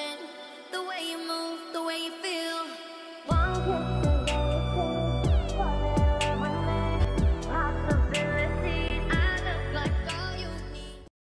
loving.